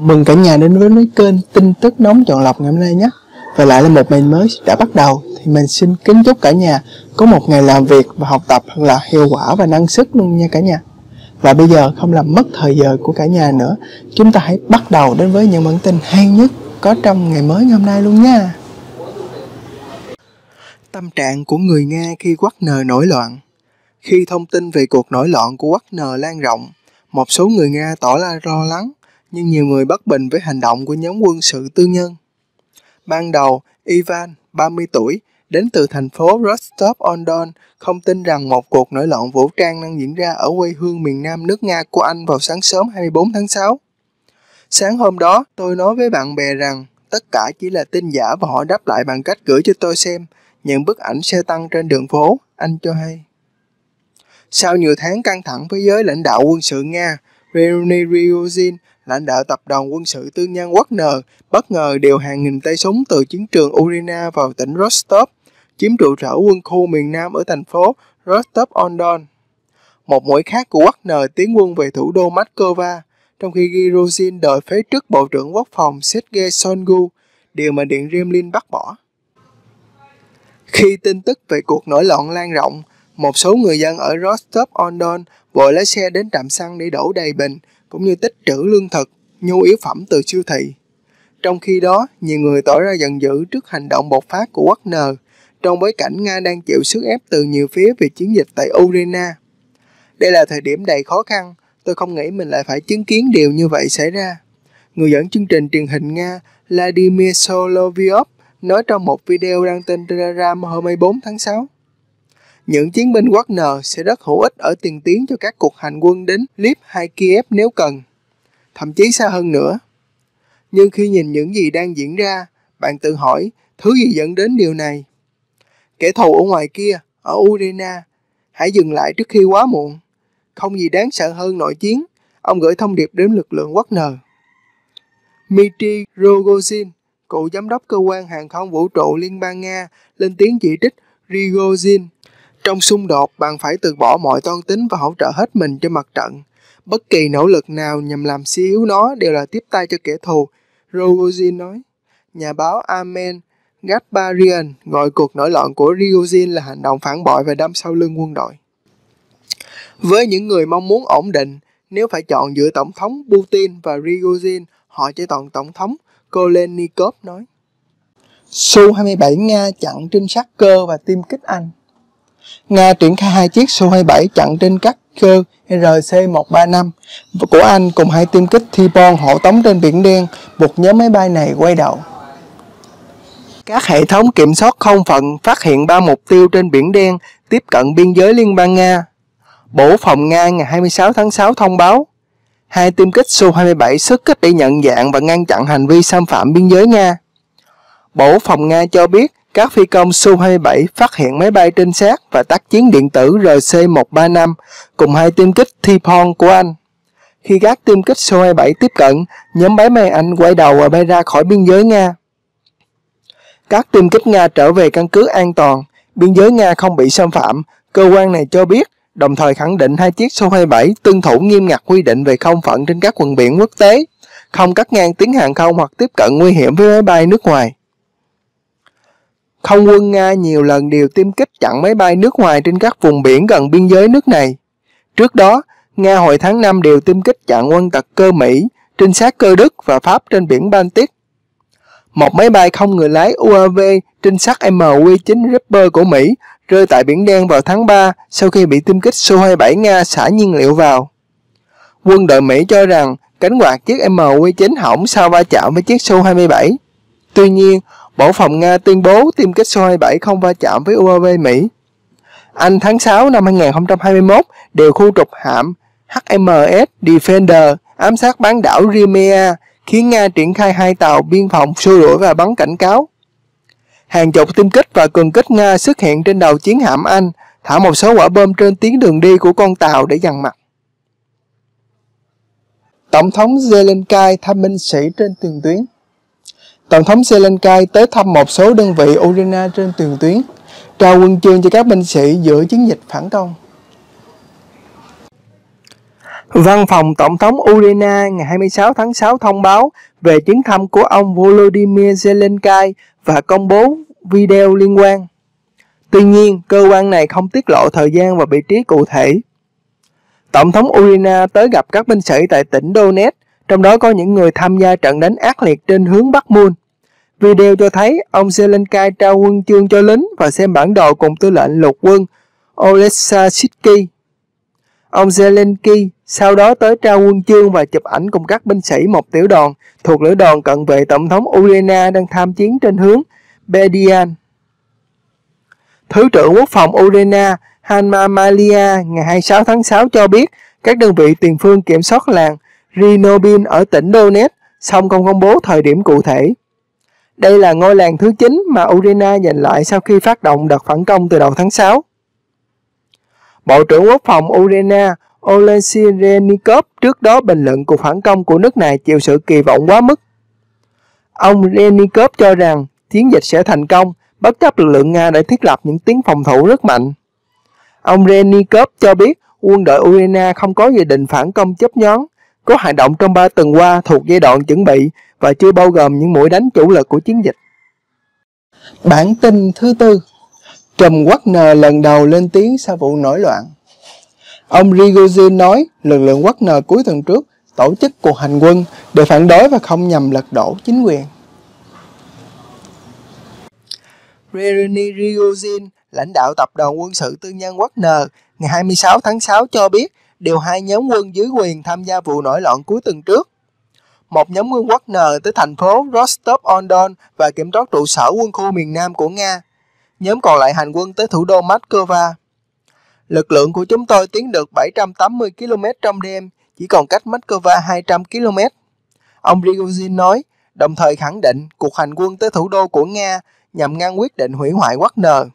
Chào mừng cả nhà đến với kênh tin tức nóng chọn lọc ngày hôm nay nhé. Và lại là một ngày mới đã bắt đầu thì mình xin kính chúc cả nhà có một ngày làm việc và học tập thật là hiệu quả và năng suất luôn nha cả nhà. Và bây giờ không làm mất thời giờ của cả nhà nữa, chúng ta hãy bắt đầu đến với những bản tin hay nhất có trong ngày mới ngày hôm nay luôn nha. Tâm trạng của người Nga khi Wagner nổi loạn Khi thông tin về cuộc nổi loạn của Wagner lan rộng, một số người Nga tỏ ra lo lắng, nhưng nhiều người bất bình với hành động của nhóm quân sự tư nhân. Ban đầu, Ivan, 30 tuổi, đến từ thành phố Rostov-on-Don, không tin rằng một cuộc nổi loạn vũ trang đang diễn ra ở quê hương miền nam nước Nga của anh vào sáng sớm 24 tháng 6. Sáng hôm đó, tôi nói với bạn bè rằng tất cả chỉ là tin giả và họ đáp lại bằng cách gửi cho tôi xem những bức ảnh xe tăng trên đường phố, anh cho hay. Sau nhiều tháng căng thẳng với giới lãnh đạo quân sự Nga, Reuni Ryuzin lãnh đạo tập đoàn quân sự tư nhân Wagner, bất ngờ điều hàng nghìn tay súng từ chiến trường Urina vào tỉnh Rostov, chiếm trụ sở quân khu miền Nam ở thành phố Rostov-on-Don. Một mũi khác của Wagner tiến quân về thủ đô Moscow, trong khi Girozin đợi phế trước Bộ trưởng Quốc phòng Sergei Shoigu, điều mà Điện Kremlin bác bỏ. Khi tin tức về cuộc nổi loạn lan rộng, một số người dân ở Rostov-on-Don vội lái xe đến trạm xăng để đổ đầy bình, cũng như tích trữ lương thực, nhu yếu phẩm từ siêu thị. Trong khi đó, nhiều người tỏ ra giận dữ trước hành động bộc phát của Wagner, trong bối cảnh Nga đang chịu sức ép từ nhiều phía về chiến dịch tại Ukraine. Đây là thời điểm đầy khó khăn, tôi không nghĩ mình lại phải chứng kiến điều như vậy xảy ra. Người dẫn chương trình truyền hình Nga Vladimir Solovyov nói trong một video đăng trên Telegram hôm 24 tháng 6. Những chiến binh Wagner sẽ rất hữu ích ở tiền tuyến cho các cuộc hành quân đến Lip hay Kiev nếu cần, thậm chí xa hơn nữa. Nhưng khi nhìn những gì đang diễn ra, bạn tự hỏi thứ gì dẫn đến điều này? Kẻ thù ở ngoài kia, ở Ukraine, hãy dừng lại trước khi quá muộn. Không gì đáng sợ hơn nội chiến, ông gửi thông điệp đến lực lượng Wagner. Mitri Rogozin, cựu giám đốc cơ quan hàng không vũ trụ Liên bang Nga, lên tiếng chỉ trích Rigozin. Trong xung đột, bạn phải từ bỏ mọi toan tính và hỗ trợ hết mình cho mặt trận. Bất kỳ nỗ lực nào nhằm làm suy yếu nó đều là tiếp tay cho kẻ thù, Rogozin nói. Nhà báo Amen Gasparian gọi cuộc nổi loạn của Rigozin là hành động phản bội và đâm sau lưng quân đội. Với những người mong muốn ổn định, nếu phải chọn giữa Tổng thống Putin và Rigozin, họ chỉ chọn Tổng thống Kolenikov nói. Su-27 Nga chặn trinh sát cơ và tiêm kích Anh. Nga triển khai hai chiếc Su-27 chặn trên các cơ RC-135 của Anh cùng hai tiêm kích T-Bone hộ tống trên Biển Đen, buộc nhóm máy bay này quay đầu. Các hệ thống kiểm soát không phận phát hiện ba mục tiêu trên Biển Đen tiếp cận biên giới Liên bang Nga. Bộ Phòng Nga ngày 26 tháng 6 thông báo, hai tiêm kích Su-27 xuất kích để nhận dạng và ngăn chặn hành vi xâm phạm biên giới Nga. Bộ Phòng Nga cho biết các phi công Su-27 phát hiện máy bay trinh sát và tác chiến điện tử RC-135 cùng hai tiêm kích Tipon của Anh. Khi các tiêm kích Su-27 tiếp cận, nhóm máy bay Anh quay đầu và bay ra khỏi biên giới Nga. Các tiêm kích Nga trở về căn cứ an toàn, biên giới Nga không bị xâm phạm, cơ quan này cho biết đồng thời khẳng định hai chiếc Su-27 tuân thủ nghiêm ngặt quy định về không phận trên các quần biển quốc tế, không cắt ngang tiếng hàng không hoặc tiếp cận nguy hiểm với máy bay nước ngoài. Không quân Nga nhiều lần điều tiêm kích chặn máy bay nước ngoài trên các vùng biển gần biên giới nước này. Trước đó, Nga hồi tháng 5 điều tiêm kích chặn quân tặc cơ Mỹ, trinh sát cơ Đức và Pháp trên biển Baltic. Một máy bay không người lái UAV trinh sát MQ-9 Reaper của Mỹ rơi tại Biển Đen vào tháng 3 sau khi bị tiêm kích Su-27 Nga xả nhiên liệu vào. Quân đội Mỹ cho rằng cánh quạt chiếc MQ-9 hỏng sau va chạm với chiếc Su-27. Tuy nhiên, Bộ Phòng Nga tuyên bố tiêm kích Su-27 không va chạm với UAV Mỹ. Anh tháng 6 năm 2021 điều khu trục hạm HMS Defender ám sát bán đảo Crimea khiến Nga triển khai hai tàu biên phòng xua đuổi và bắn cảnh cáo. Hàng chục tiêm kích và cường kích Nga xuất hiện trên đầu chiến hạm Anh, thả một số quả bom trên tuyến đường đi của con tàu để dằn mặt. Tổng thống Zelensky thăm binh sĩ trên tiền tuyến Tổng thống Zelensky tới thăm một số đơn vị Ukraine trên tiền tuyến, trao quân chương cho các binh sĩ giữa chiến dịch phản công. Văn phòng Tổng thống Ukraine ngày 26 tháng 6 thông báo về chuyến thăm của ông Volodymyr Zelensky và công bố video liên quan. Tuy nhiên, cơ quan này không tiết lộ thời gian và vị trí cụ thể. Tổng thống Ukraine tới gặp các binh sĩ tại tỉnh Donetsk, trong đó có những người tham gia trận đánh ác liệt trên hướng Bắc Môn. Video cho thấy ông Zelensky trao quân chương cho lính và xem bản đồ cùng tư lệnh lục quân Olesasitsky. Ông Zelensky sau đó tới trao quân chương và chụp ảnh cùng các binh sĩ một tiểu đoàn thuộc lữ đoàn cận vệ Tổng thống Ukraine đang tham chiến trên hướng Bedian. Thứ trưởng Quốc phòng Ukraine Hanma Malia ngày 26 tháng 6 cho biết các đơn vị tiền phương kiểm soát làng Rinobin ở tỉnh Donetsk song không công bố thời điểm cụ thể. Đây là ngôi làng thứ 9 mà Ukraine giành lại sau khi phát động đợt phản công từ đầu tháng 6. Bộ trưởng Quốc phòng Ukraine Oleksiy Renikov trước đó bình luận cuộc phản công của nước này chịu sự kỳ vọng quá mức. Ông Renikov cho rằng chiến dịch sẽ thành công bất chấp lực lượng Nga đã thiết lập những tiếng phòng thủ rất mạnh. Ông Renikov cho biết quân đội Ukraine không có dự định phản công chấp nhón, có hành động trong 3 tuần qua thuộc giai đoạn chuẩn bị và chưa bao gồm những mũi đánh chủ lực của chiến dịch. Bản tin thứ tư Trùm Wagner lần đầu lên tiếng sau vụ nổi loạn. Ông Rigozin nói lực lượng Wagner cuối tuần trước tổ chức cuộc hành quân để phản đối và không nhằm lật đổ chính quyền. Rereni Rigozin, lãnh đạo tập đoàn quân sự tư nhân Wagner, ngày 26 tháng 6 cho biết điều hai nhóm quân dưới quyền tham gia vụ nổi loạn cuối tuần trước. Một nhóm quân quốc Nờ tới thành phố Rostov-on-Don và kiểm soát trụ sở quân khu miền Nam của Nga. Nhóm còn lại hành quân tới thủ đô Moscow. Lực lượng của chúng tôi tiến được 780 km trong đêm, chỉ còn cách Moscow 200 km. Ông Prigozhin nói, đồng thời khẳng định cuộc hành quân tới thủ đô của Nga nhằm ngăn quyết định hủy hoại quốc Nờ.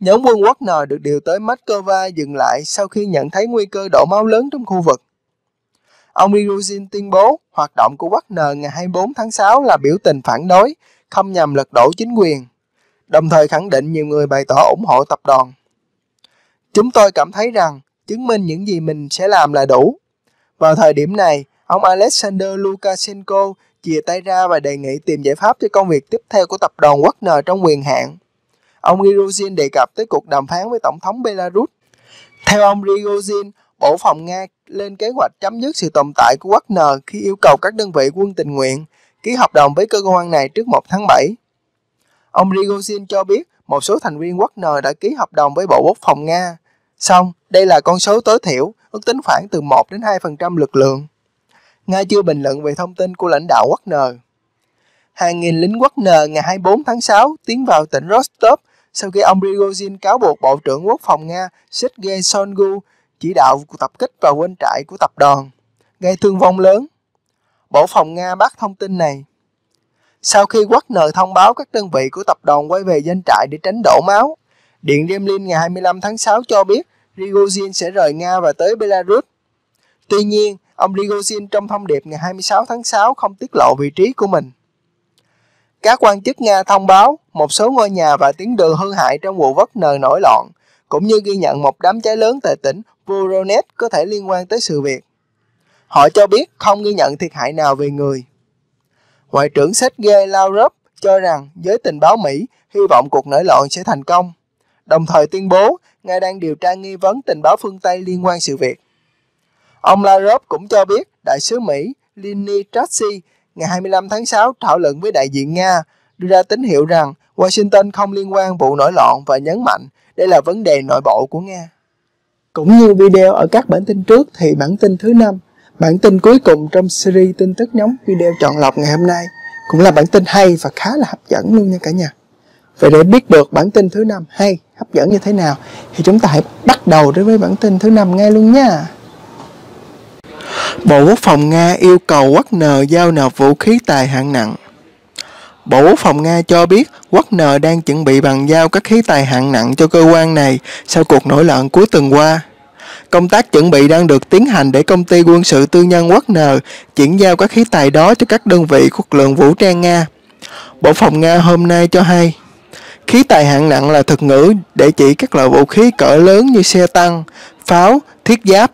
Nhóm quân quốc Nờ được điều tới Moscow dừng lại sau khi nhận thấy nguy cơ đổ máu lớn trong khu vực. Ông Prigozhin tuyên bố hoạt động của Wagner ngày 24 tháng 6 là biểu tình phản đối, không nhằm lật đổ chính quyền, đồng thời khẳng định nhiều người bày tỏ ủng hộ tập đoàn. Chúng tôi cảm thấy rằng chứng minh những gì mình sẽ làm là đủ. Vào thời điểm này, ông Alexander Lukashenko chia tay ra và đề nghị tìm giải pháp cho công việc tiếp theo của tập đoàn Wagner trong quyền hạn. Ông Rigozin đề cập tới cuộc đàm phán với Tổng thống Belarus. Theo ông Rigozin, Bộ Phòng Nga lên kế hoạch chấm dứt sự tồn tại của Wagner khi yêu cầu các đơn vị quân tình nguyện ký hợp đồng với cơ quan này trước 1 tháng 7. Ông Rigozin cho biết một số thành viên Wagner đã ký hợp đồng với Bộ Quốc phòng Nga Xong, đây là con số tối thiểu, ước tính khoảng từ 1 đến 2% lực lượng. Nga chưa bình luận về thông tin của lãnh đạo Wagner. Hàng nghìn lính Wagner ngày 24 tháng 6 tiến vào tỉnh Rostov sau khi ông Rigozin cáo buộc Bộ trưởng Quốc phòng Nga Sergei Shoigu chỉ đạo cuộc tập kích vào quân trại của tập đoàn, gây thương vong lớn. Bộ phòng Nga bác thông tin này. Sau khi Wagner thông báo các đơn vị của tập đoàn quay về doanh trại để tránh đổ máu, Điện Kremlin ngày 25 tháng 6 cho biết Rigozin sẽ rời Nga và tới Belarus. Tuy nhiên, ông Rigozin trong thông điệp ngày 26 tháng 6 không tiết lộ vị trí của mình. Các quan chức Nga thông báo một số ngôi nhà và tuyến đường hư hại trong vụ vất nờ nổi loạn, cũng như ghi nhận một đám cháy lớn tại tỉnh Voronezh có thể liên quan tới sự việc. Họ cho biết không ghi nhận thiệt hại nào về người. Ngoại trưởng Sergei Lavrov cho rằng giới tình báo Mỹ hy vọng cuộc nổi loạn sẽ thành công, đồng thời tuyên bố Ngài đang điều tra nghi vấn tình báo phương Tây liên quan sự việc. Ông Lavrov cũng cho biết đại sứ Mỹ Lini Tracy ngày 25 tháng 6 thảo luận với đại diện Nga đưa ra tín hiệu rằng Washington không liên quan vụ nổi loạn và nhấn mạnh đây là vấn đề nội bộ của Nga. Cũng như video ở các bản tin trước thì bản tin thứ năm, bản tin cuối cùng trong series tin tức nhóm video chọn lọc ngày hôm nay cũng là bản tin hay và khá là hấp dẫn luôn nha cả nhà. Vậy để biết được bản tin thứ năm hay, hấp dẫn như thế nào thì chúng ta hãy bắt đầu đối với bản tin thứ năm ngay luôn nha. Bộ Quốc phòng Nga yêu cầu Wagner giao nộp vũ khí tài hạng nặng. Bộ Quốc phòng Nga cho biết Wagner đang chuẩn bị bàn giao các khí tài hạng nặng cho cơ quan này sau cuộc nổi loạn cuối tuần qua. Công tác chuẩn bị đang được tiến hành để công ty quân sự tư nhân Wagner chuyển giao các khí tài đó cho các đơn vị quốc lượng vũ trang Nga. Bộ Phòng Nga hôm nay cho hay Khí tài hạng nặng là thuật ngữ để chỉ các loại vũ khí cỡ lớn như xe tăng, pháo, thiết giáp.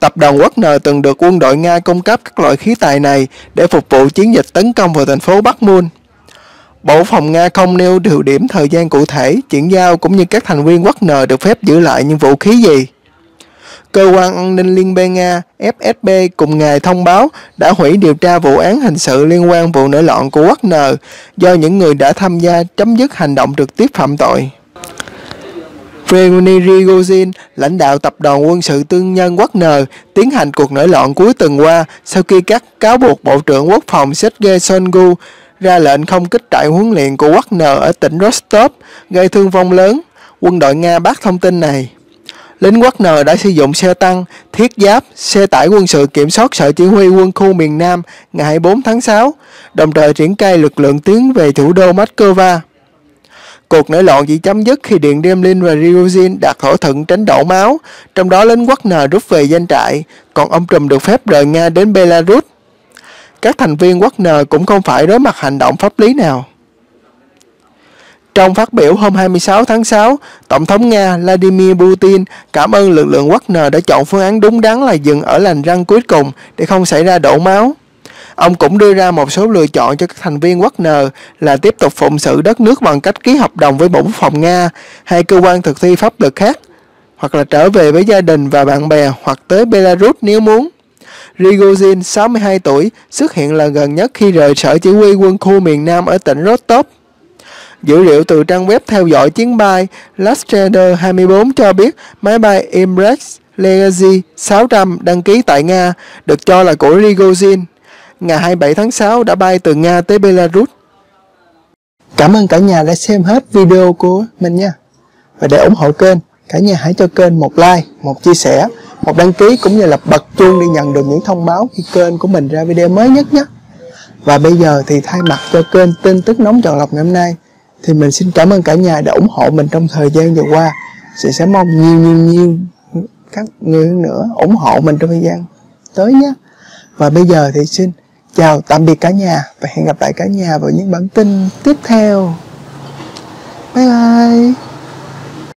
tập đoàn Wagner từng được quân đội Nga cung cấp các loại khí tài này để phục vụ chiến dịch tấn công vào thành phố Bắc Mun. Bộ Phòng Nga không nêu điều điểm thời gian cụ thể, chuyển giao cũng như các thành viên Wagner được phép giữ lại những vũ khí gì. Cơ quan an ninh Liên bang Nga FSB cùng ngày thông báo đã hủy điều tra vụ án hình sự liên quan vụ nổi loạn của Wagner do những người đã tham gia chấm dứt hành động trực tiếp phạm tội. Vreni Rigozin, lãnh đạo tập đoàn quân sự tư nhân Wagner, tiến hành cuộc nổi loạn cuối tuần qua sau khi các cáo buộc Bộ trưởng Quốc phòng Sergei Shoigu ra lệnh không kích trại huấn luyện của Wagner ở tỉnh Rostov, gây thương vong lớn. Quân đội Nga bác thông tin này. Lính Wagner đã sử dụng xe tăng, thiết giáp, xe tải quân sự kiểm soát sở chỉ huy quân khu miền Nam ngày 24 tháng 6, đồng thời triển khai lực lượng tiến về thủ đô Moscow. Cuộc nổi loạn chỉ chấm dứt khi Điện Kremlin và Ryuzin đạt thỏa thuận tránh đổ máu, trong đó lính Wagner rút về danh trại, còn ông trùm được phép rời Nga đến Belarus. Các thành viên Wagner cũng không phải đối mặt hành động pháp lý nào. Trong phát biểu hôm 26 tháng 6, Tổng thống Nga Vladimir Putin cảm ơn lực lượng Wagner đã chọn phương án đúng đắn là dừng ở lành răng cuối cùng để không xảy ra đổ máu. Ông cũng đưa ra một số lựa chọn cho các thành viên Wagner là tiếp tục phụng sự đất nước bằng cách ký hợp đồng với Bộ Quốc phòng Nga hay cơ quan thực thi pháp luật khác, hoặc là trở về với gia đình và bạn bè hoặc tới Belarus nếu muốn. Rigozin, 62 tuổi, xuất hiện lần gần nhất khi rời sở chỉ huy quân khu miền Nam ở tỉnh Rostov. Dữ liệu từ trang web theo dõi chuyến bay Lastrader 24 cho biết máy bay Emirates Legacy 600 đăng ký tại Nga được cho là của Rigozin ngày 27 tháng 6 đã bay từ Nga tới Belarus. Cảm ơn cả nhà đã xem hết video của mình nha. Và để ủng hộ kênh, cả nhà hãy cho kênh một like, một chia sẻ, một đăng ký cũng như là bật chuông để nhận được những thông báo khi kênh của mình ra video mới nhất nhé. Và bây giờ thì thay mặt cho kênh tin tức nóng chọn lọc ngày hôm nay, thì mình xin cảm ơn cả nhà đã ủng hộ mình trong thời gian vừa qua. Sẽ sẽ mong nhiều nhiều nhiều các người nữa ủng hộ mình trong thời gian tới nhé. Và bây giờ thì xin Chào tạm biệt cả nhà và hẹn gặp lại cả nhà vào những bản tin tiếp theo. Bye bye.